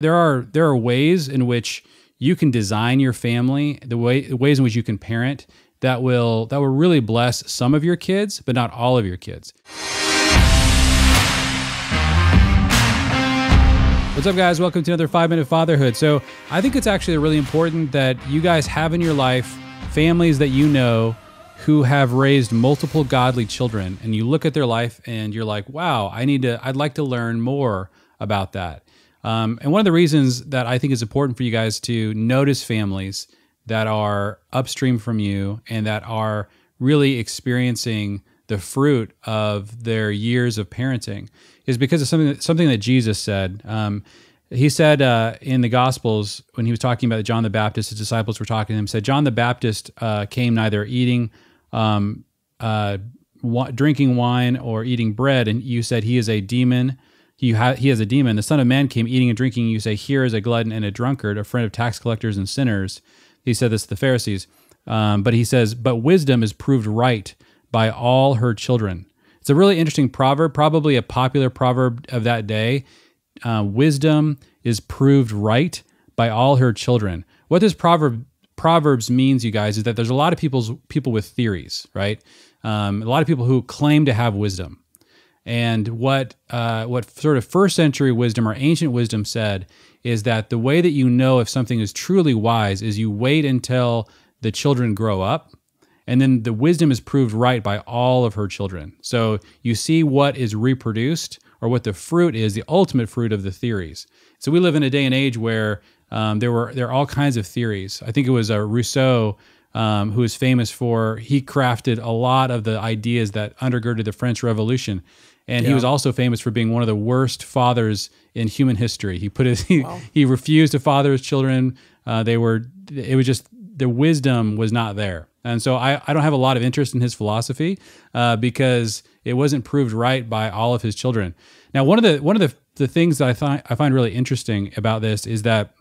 There are there are ways in which you can design your family, the way the ways in which you can parent that will that will really bless some of your kids, but not all of your kids. What's up, guys? Welcome to another five minute fatherhood. So, I think it's actually really important that you guys have in your life families that you know who have raised multiple godly children, and you look at their life and you're like, wow, I need to, I'd like to learn more about that. Um, and one of the reasons that I think is important for you guys to notice families that are upstream from you and that are really experiencing the fruit of their years of parenting is because of something that, something that Jesus said. Um, he said uh, in the Gospels when he was talking about John the Baptist, his disciples were talking to him. Said John the Baptist uh, came neither eating, um, uh, drinking wine, or eating bread, and you said he is a demon he, ha- he has a demon. The Son of Man came eating and drinking. You say, Here is a glutton and a drunkard, a friend of tax collectors and sinners. He said this to the Pharisees. Um, but he says, But wisdom is proved right by all her children. It's a really interesting proverb, probably a popular proverb of that day. Uh, wisdom is proved right by all her children. What this proverb proverbs means, you guys, is that there's a lot of people's people with theories, right? Um, a lot of people who claim to have wisdom. And what uh, what sort of first century wisdom or ancient wisdom said is that the way that you know if something is truly wise is you wait until the children grow up, and then the wisdom is proved right by all of her children. So you see what is reproduced or what the fruit is, the ultimate fruit of the theories. So we live in a day and age where um, there were there are all kinds of theories. I think it was uh, Rousseau um, who is famous for he crafted a lot of the ideas that undergirded the French Revolution and yeah. he was also famous for being one of the worst fathers in human history. He put his he, wow. he refused to father his children. Uh, they were it was just the wisdom was not there, and so I, I don't have a lot of interest in his philosophy uh, because it wasn't proved right by all of his children. Now, one of the one of the the things that I find I find really interesting about this is that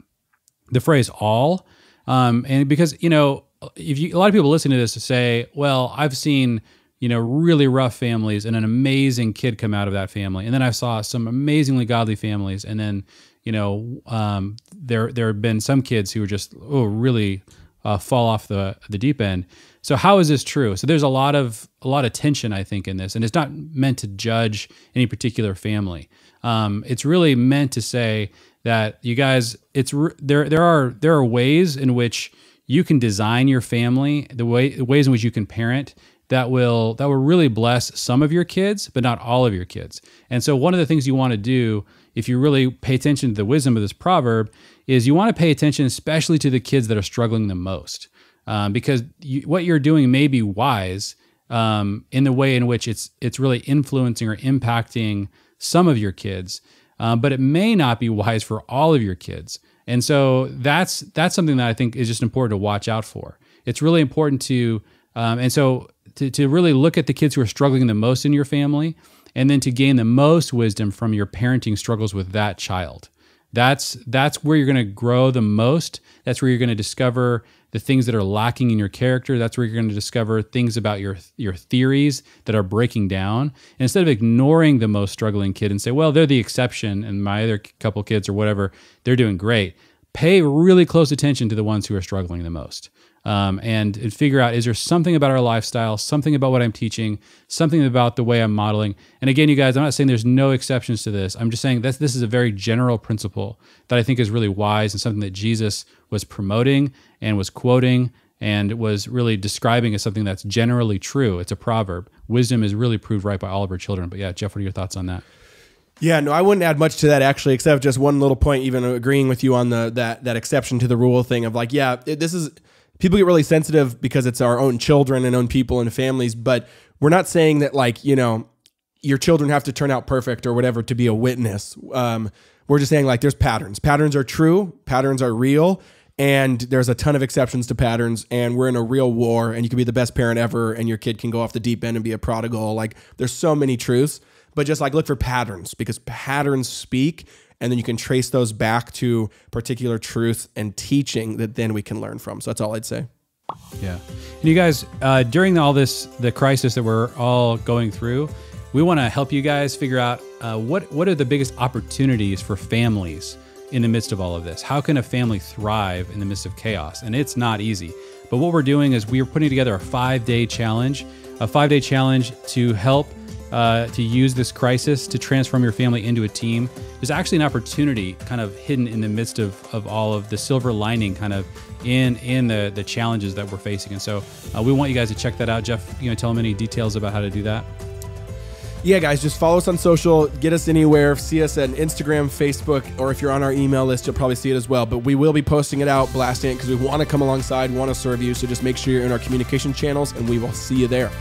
the phrase "all," um, and because you know if you a lot of people listen to this to say, well, I've seen you know, really rough families and an amazing kid come out of that family. And then I saw some amazingly godly families. And then, you know, um, there there have been some kids who were just oh really uh, fall off the the deep end. So how is this true? So there's a lot of a lot of tension I think in this, and it's not meant to judge any particular family. Um, it's really meant to say that you guys, it's there. There are there are ways in which you can design your family, the way the ways in which you can parent that will that will really bless some of your kids, but not all of your kids. And so one of the things you want to do if you really pay attention to the wisdom of this proverb is you want to pay attention especially to the kids that are struggling the most. Um, because you, what you're doing may be wise um, in the way in which it's it's really influencing or impacting some of your kids, uh, but it may not be wise for all of your kids. And so that's that's something that I think is just important to watch out for. It's really important to um, and so to, to really look at the kids who are struggling the most in your family and then to gain the most wisdom from your parenting struggles with that child. That's that's where you're going to grow the most. That's where you're going to discover the things that are lacking in your character. That's where you're going to discover things about your your theories that are breaking down. And instead of ignoring the most struggling kid and say, "Well, they're the exception and my other couple kids or whatever, they're doing great." Pay really close attention to the ones who are struggling the most um, and, and figure out is there something about our lifestyle, something about what I'm teaching, something about the way I'm modeling. And again, you guys, I'm not saying there's no exceptions to this. I'm just saying that this is a very general principle that I think is really wise and something that Jesus was promoting and was quoting and was really describing as something that's generally true. It's a proverb. Wisdom is really proved right by all of our children. But yeah, Jeff, what are your thoughts on that? Yeah, no, I wouldn't add much to that actually, except just one little point. Even agreeing with you on the that that exception to the rule thing of like, yeah, it, this is people get really sensitive because it's our own children and own people and families, but we're not saying that like, you know, your children have to turn out perfect or whatever to be a witness. Um, we're just saying like there's patterns. Patterns are true, patterns are real, and there's a ton of exceptions to patterns and we're in a real war and you can be the best parent ever and your kid can go off the deep end and be a prodigal. Like there's so many truths, but just like look for patterns because patterns speak and then you can trace those back to particular truths and teaching that then we can learn from. So that's all I'd say. Yeah. And you guys, uh, during all this, the crisis that we're all going through, we want to help you guys figure out uh, what what are the biggest opportunities for families in the midst of all of this? How can a family thrive in the midst of chaos? And it's not easy. But what we're doing is we are putting together a five day challenge, a five day challenge to help uh, to use this crisis to transform your family into a team. There's actually an opportunity kind of hidden in the midst of, of all of the silver lining kind of in in the, the challenges that we're facing. And so uh, we want you guys to check that out. Jeff, you know, tell them any details about how to do that yeah, guys, just follow us on social, get us anywhere, see us on Instagram, Facebook, or if you're on our email list, you'll probably see it as well. But we will be posting it out, blasting it, because we want to come alongside, want to serve you. So just make sure you're in our communication channels, and we will see you there.